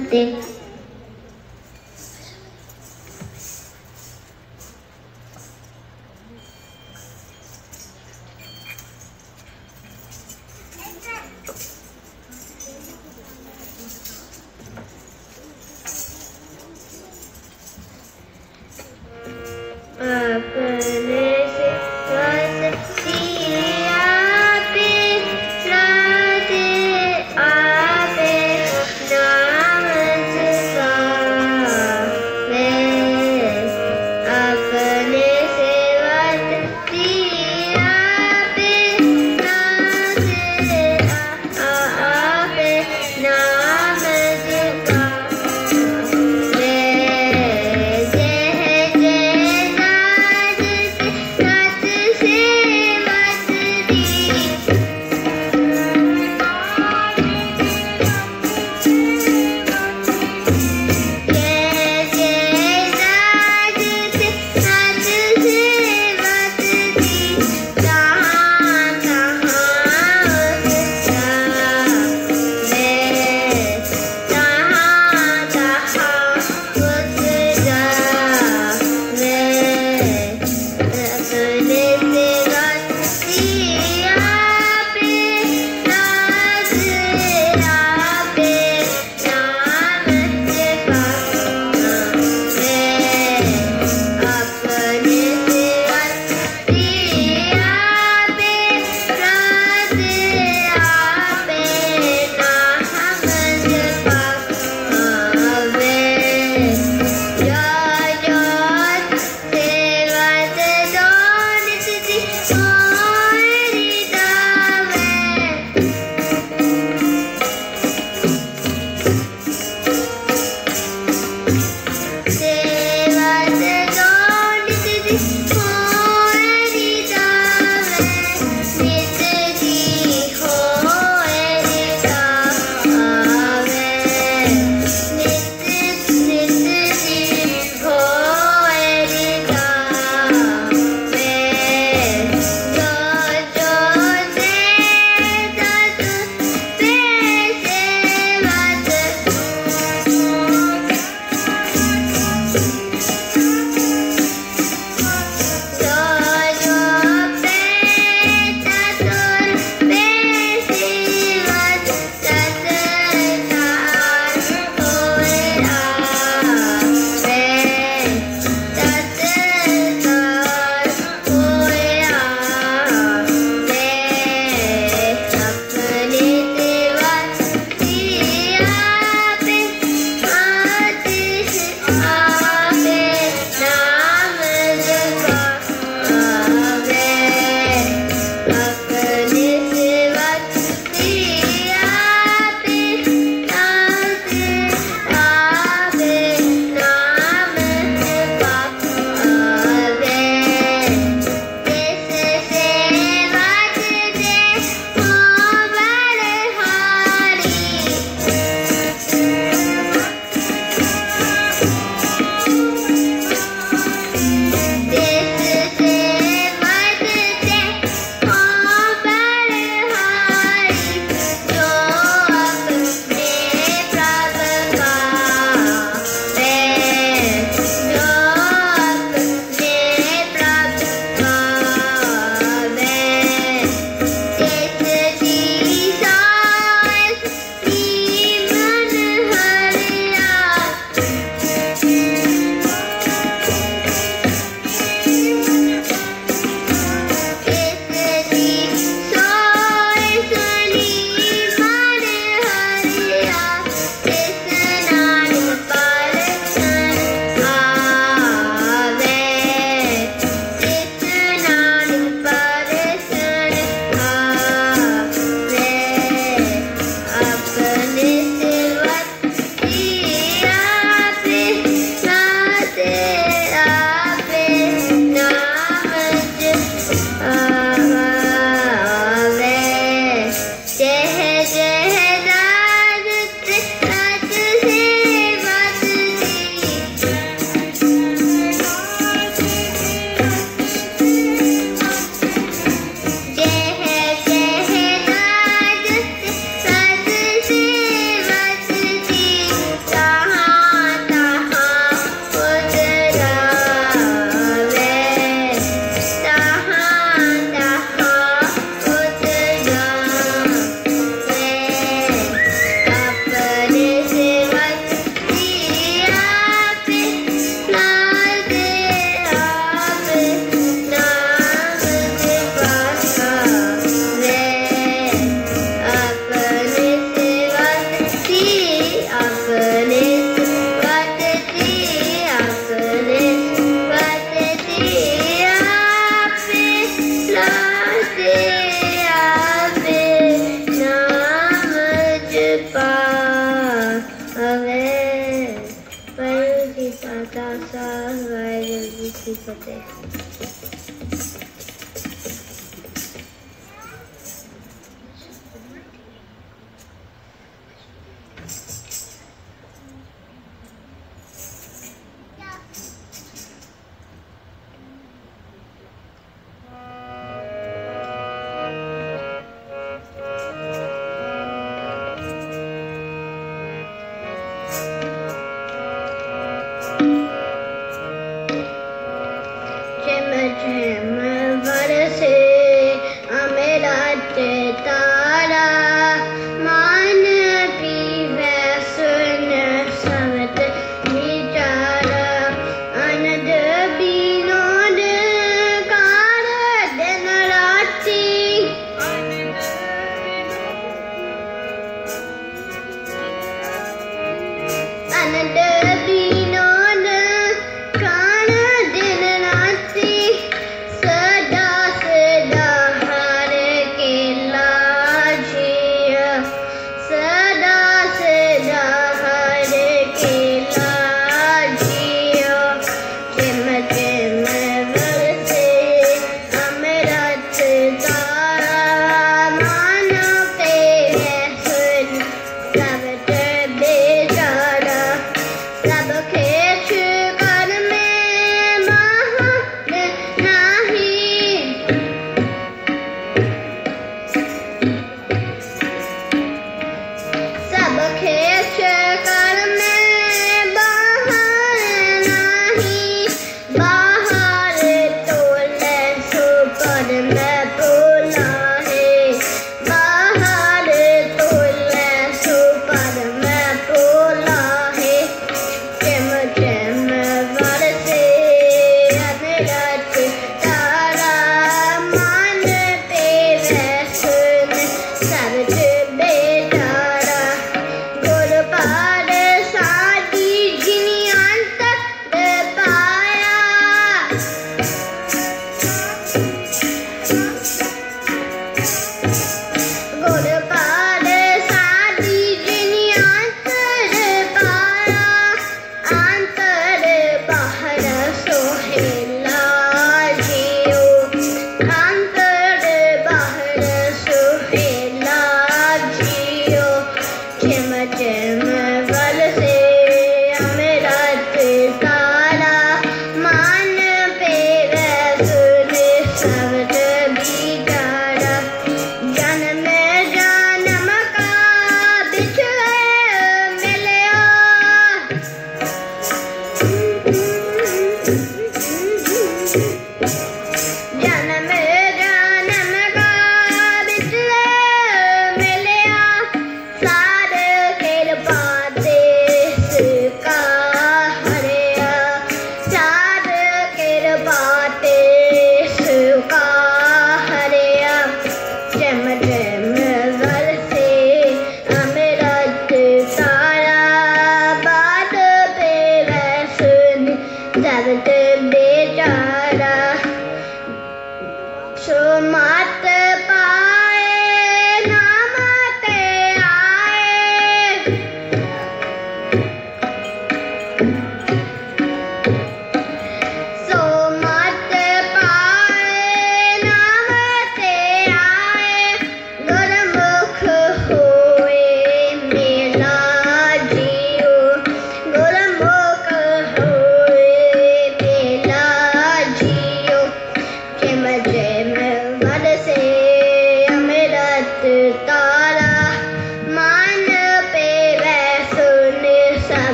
Things.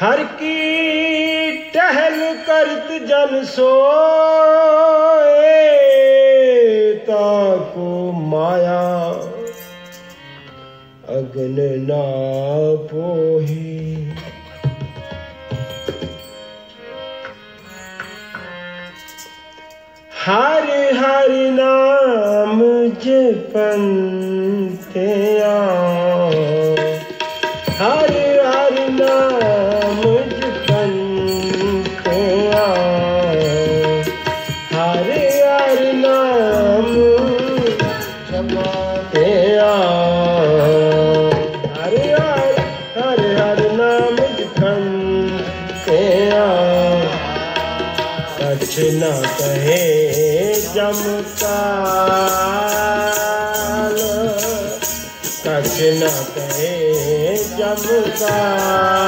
हर की टहल करत जल सोए ताको माया। अग्न ना पोही। हर हर नाम जपन ते आ ਜਮਕਾਲ ਕਛ ਨਾ ਕਹੇ ਜਮਕਾਲ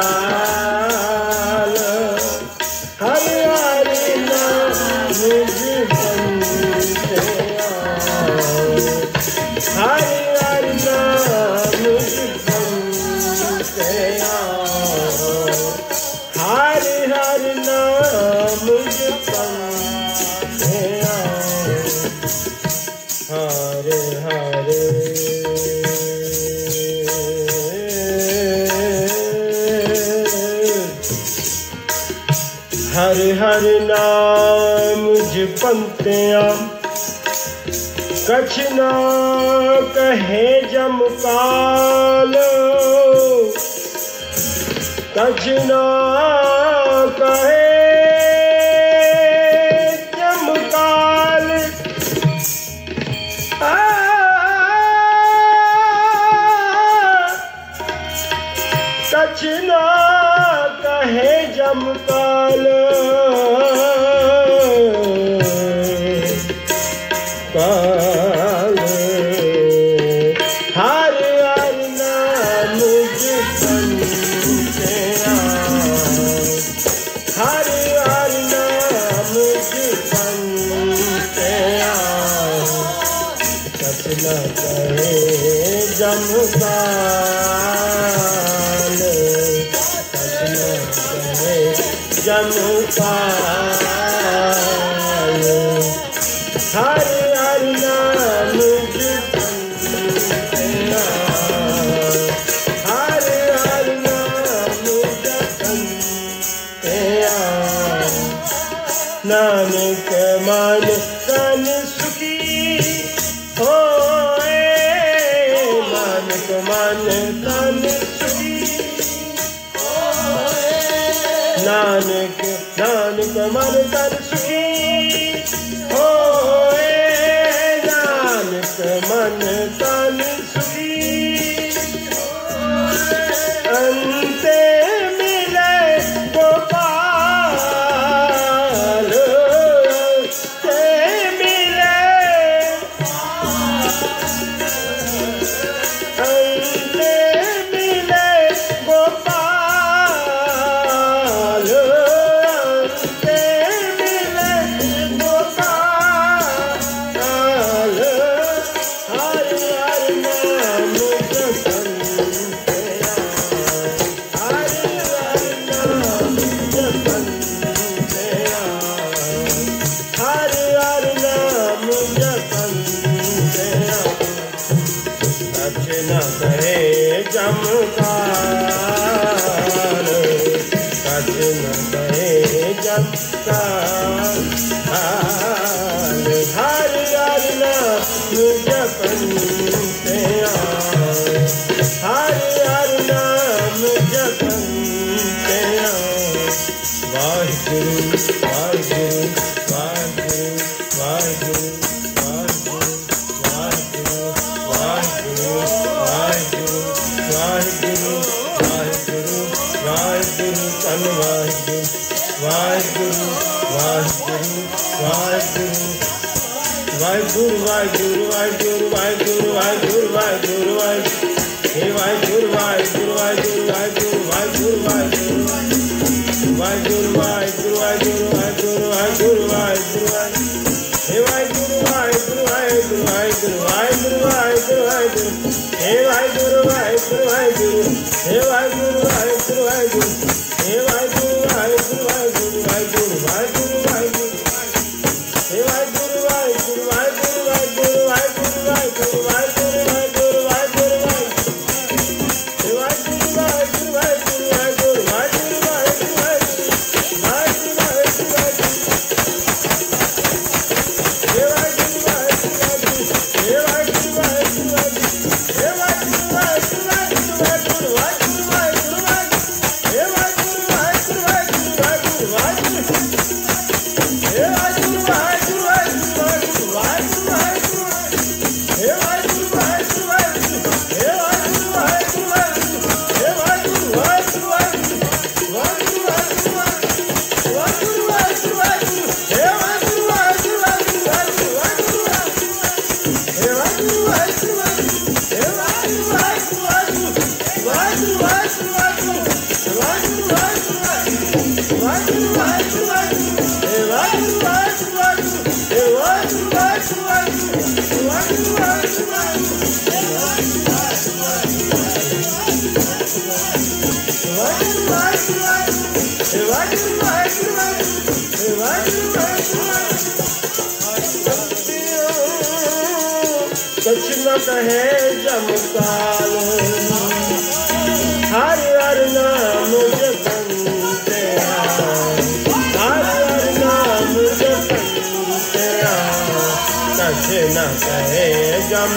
ਸਕਿਆ ਕਛ ਨਾ ਕਹੇ ਜਮ ਕਾਲ। ਕਛ ਨਾ ਕਹੇ ਜਮ ਕਾਲ। ਕਛ ਨਾ ਕਹੇ ਜਮ ਕਾਲ।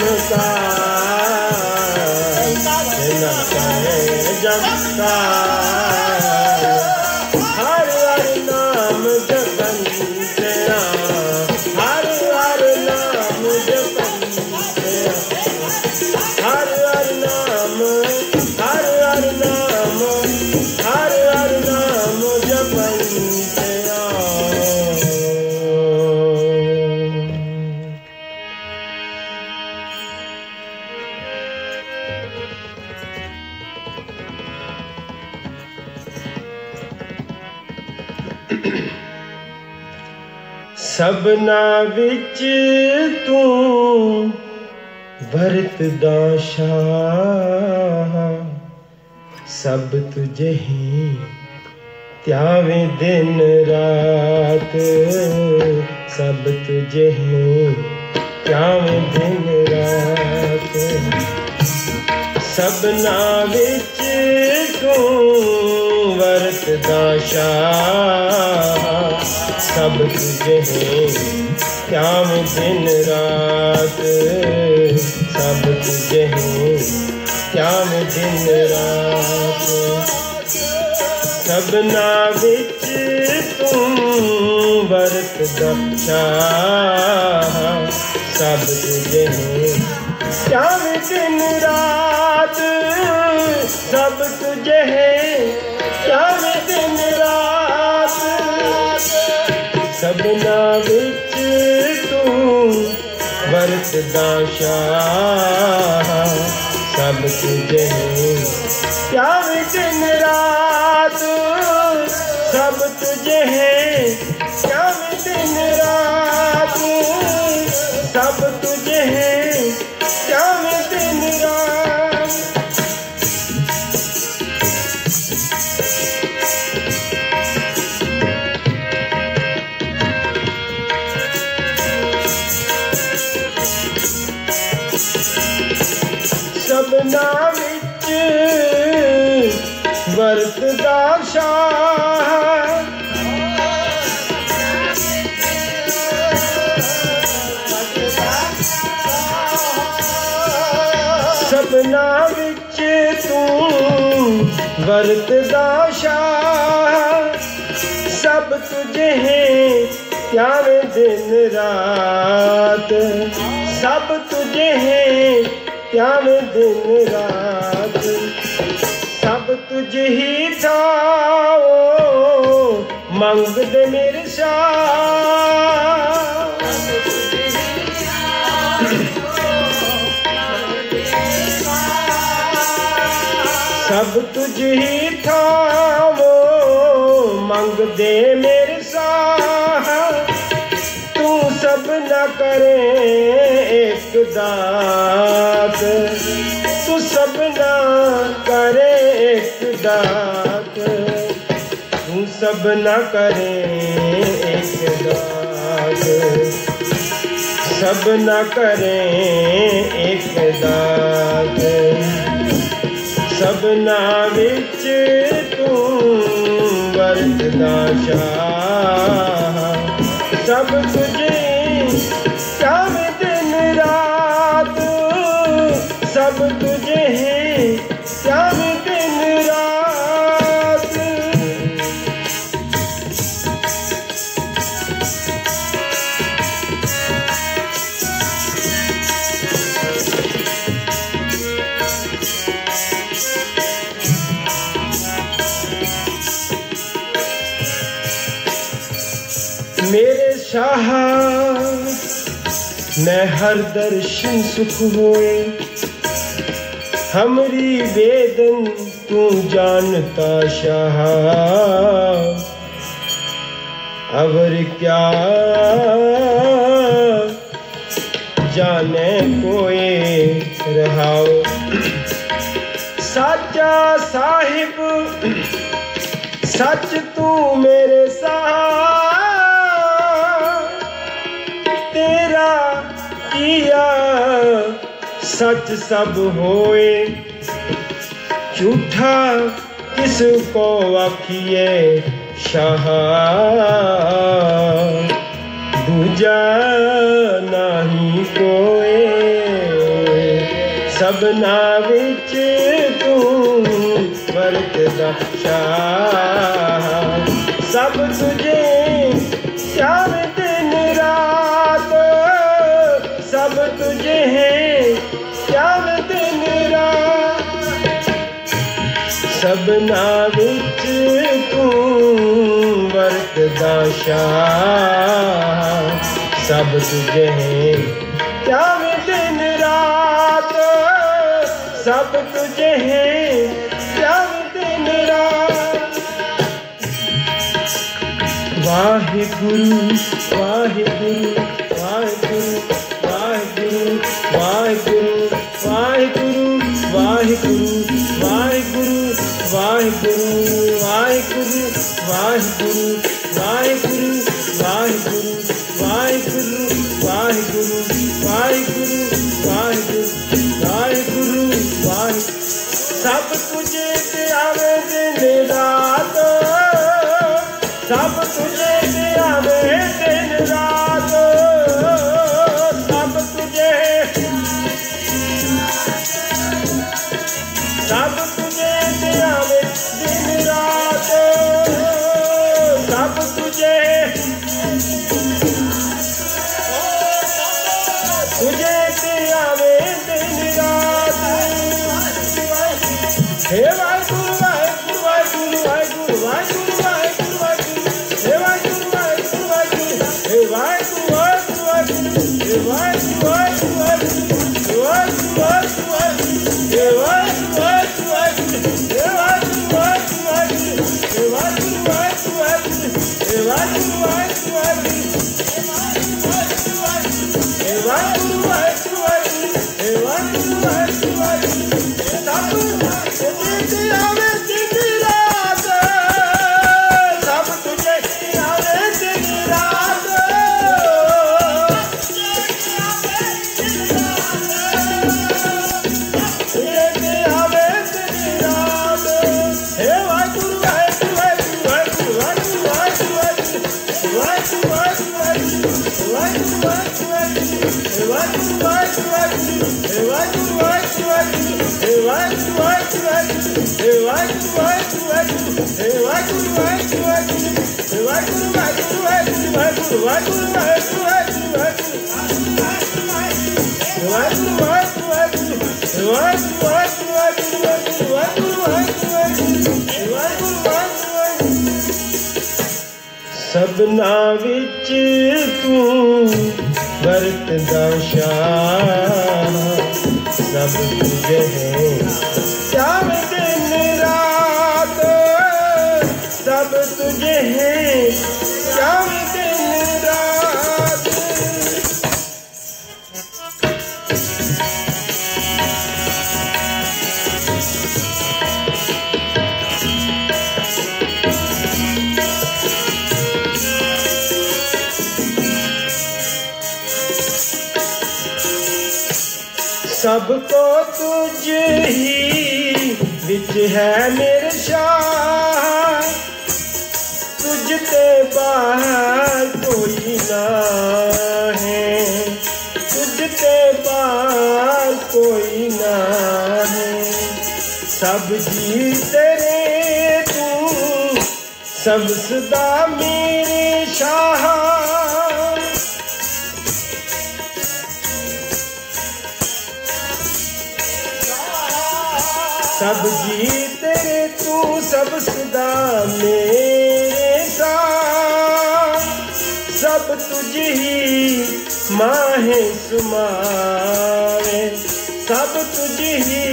jamta jamta jamta ਸਭਨਾ ਵਿੱਚ ਤੂੰ ਵਰਤਦਾ ਸ਼ਾਹ। ਸਭ ਤੁਝੇ ਹੀ ਧਿਆਵੇਂ ਦਿਨ ਰਾਤ। ਸਭ ਤੁਝੇ ਹੀ ਧਿਆਵੇਂ ਦਿਨ ਰਾਤ। ਸਭਨਾ ਵਿੱਚ ਤੂੰ ਵਰਤਦਾ ਸ਼ਾਹ। सब तुझे हैं श्याम दिन रात सब तुझे हैं श्याम दिन रात सबना विच तुम ਵਰਤ ਦਖਾ ਸਭ ਤੁਝੇ ਚਾਵੇ ਦਿਨ ਰਾਤ ਸਭ ਤੁਝੇ ਸਦਾ ਸ਼ਾਹ। ਸਭ ਤੁਝੇ ਚਾਹੇ ਦਿਨ ਰਾਤ। ਸਭ ਤੁਝੇ सपना बिच तू वरत शाह सब तुझे हैं प्यारे दिन रात। सब तुझे हैं प्यारे दिन रात। तुझ ही था मंगद मेरे सब तुझी ही था वो मंग दे मेरे सा तू सब न करे एक दास साथ हूँ सब ना करें एक दाग सब न करें एक दाग सब ना बिच तू वरदा शाह सब मेरे मैं हर दर्शन सुख होए। हमरी वेदन तू जानता शाह अवर क्या जाने कोई रहाओ। साचा साहिब, सच तू मेरे साथ। सच सब होए। झूठा किसको आखिए? शाह। दूजा नहीं कोए। सबना विच तू वरतदा शाह सब तुझे चार दिन रात, सब तुझे हैं ਸਭਨਾ ਵਿੱਚ ਤੂੰ ਵਰਤਦਾ ਸ਼ਾਹ ਸਭ ਤੁਝੇ ਹੈ ਚਾਰ ਦਿਨ ਰਾਤ ਸਭ ਤੁਝੇ ਹੈ ਚਾਰ ਦਿਨ ਰਾਤ ਵਾਹਿਗੁਰੂ ਵਾਹਿਗੁਰੂ ਵਾਹਿਗੁਰੂ My. ਸਭਨਾ ਵਿੱਚ ਤੂੰ ਵਰਤਦਾ ਸ਼ਾਹ। ਸਭ ਤੁਝੇ ਹੈ ਸ਼ਾਮ ਸਭ ਕੋ ਤੁਝ ਹੀ ਵਿੱਚ ਹੈ ਮੇਰੇ ਸ਼ਾਹ कोई ना है। तुझके पार कोई ना है। सब जी तेरे तू सब सदा माहे सुमावे, सब तुझ ही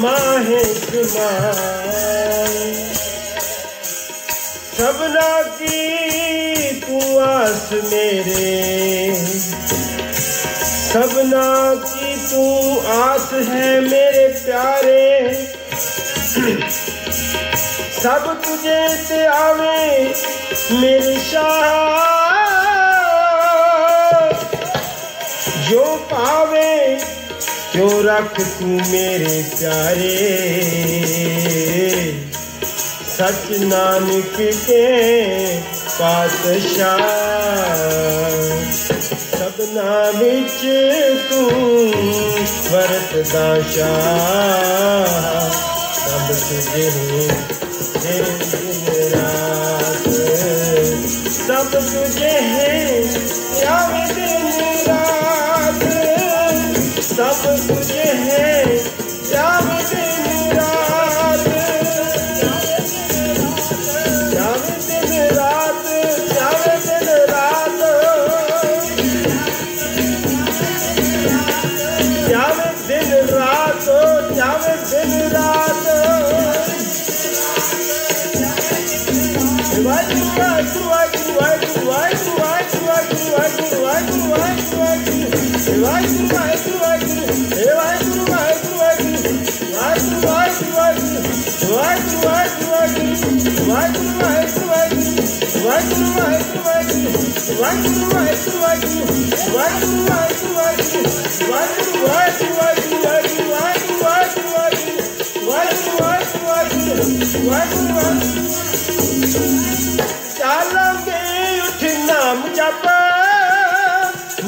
माहे सुमावे। सबना की तू आस मेरे सबना की तू आस है मेरे प्यारे। सब तुझे से आवे मेरे शाह जो पावे, जो रख तू मेरे प्यारे। सच नानक के पातशाह सपना बिच तू वरतदा शाह सब तुझे सब तुझे है तुझे है। क्या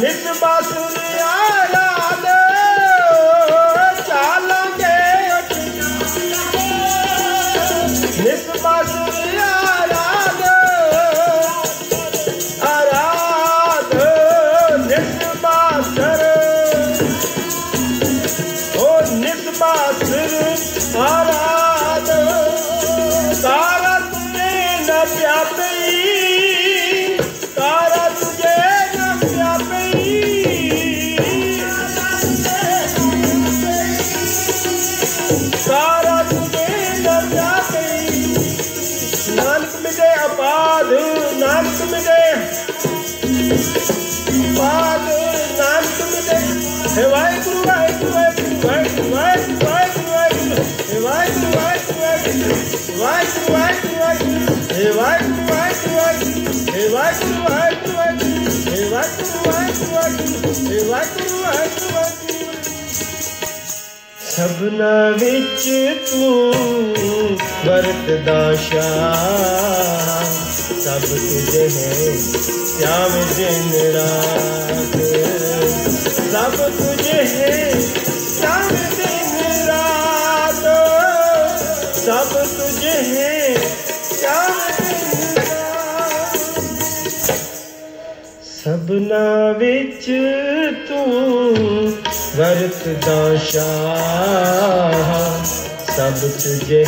Nisbasuri ala ala ਸਭਨਾ ਵਿੱਚ ਤੂੰ ਵਰਤਦਾ ਸ਼ਾਹ ਸਭ ਤੁਝੇ ਹੈ ਸ਼ਾਮ ਦਿਨ ਰਾਤ ਸਭ ਤੁਝੇ ਹੈ ਸ਼ਾਮ ਗੱਲਾਂ ਵਿੱਚ ਤੂੰ ਵਰਤਦਾ ਸ਼ਾਹ। ਸਭ ਤੁਝੇ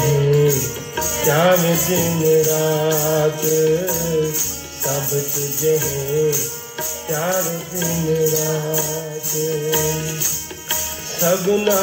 ਚਾਹ ਦਿਨ ਰਾਤ। ਸਭ ਤੁਝੇ ਚਾਹ ਦਿਨ ਰਾਤ। ਸਭਨਾ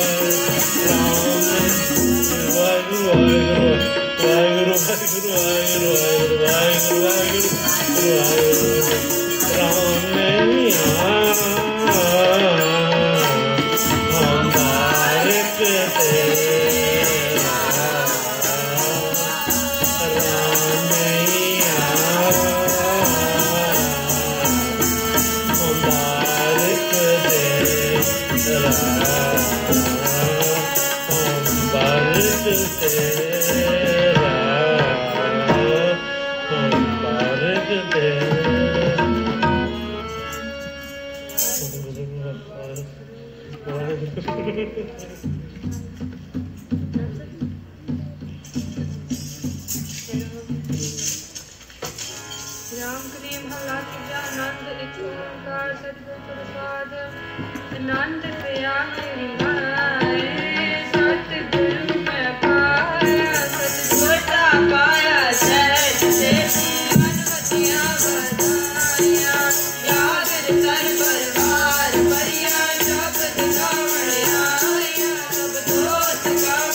Yes.